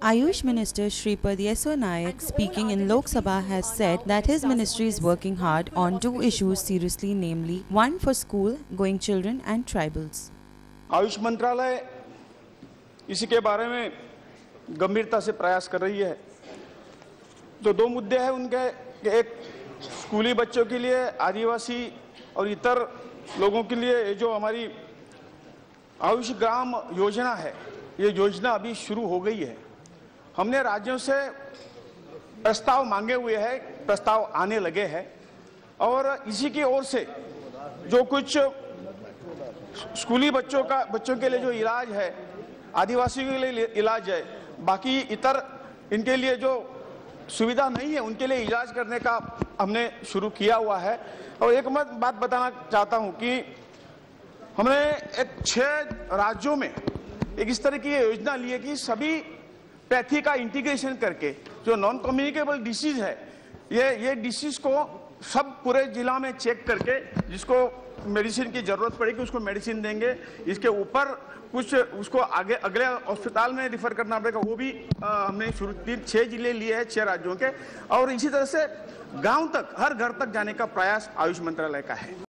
Ayush Minister Shripad Yeso Nayak, speaking in Lok Sabha, has said that his ministry is working hard on two issues seriously, namely one for school-going children and tribals. Ayush मंत्रालय इसी के बारे में गंभीरता से प्रयास कर रही है जो दो मुद्दे हैं उनके एक स्कूली बच्चों के लिए आदिवासी और इतर लोगों के लिए जो हमारी आयुष ग्राम योजना है ये योजना अभी शुरू हो गई है हमने राज्यों से प्रस्ताव मांगे हुए हैं, प्रस्ताव आने लगे हैं। और इसी की ओर से जो कुछ स्कूली बच्चों का, बच्चों के लिए जो इलाज है, आदिवासियों के लिए इलाज है, बाकी इतर इनके लिए जो सुविधा नहीं है, उनके लिए इलाज करने का हमने शुरू किया हुआ है। और एक मैं बात बताना चाहता हूँ कि हमने एक छह राज्यों में एक इस तरह की योजना ली है कि सभी पैथी का इंटीग्रेशन करके जो नॉन कम्युनिकेबल डिसीज है ये ये डिसीज को सब पूरे जिला में चेक करके जिसको मेडिसिन की ज़रूरत पड़ेगी उसको मेडिसिन देंगे। इसके ऊपर कुछ उसको आगे अगले अस्पताल में रिफर करना पड़ेगा। वो भी आ, हमने शुरू तीन छः ज़िले लिए हैं छः राज्यों के। और इसी तरह से गाँव तक हर घर तक जाने का प्रयास आयुष मंत्रालय का है।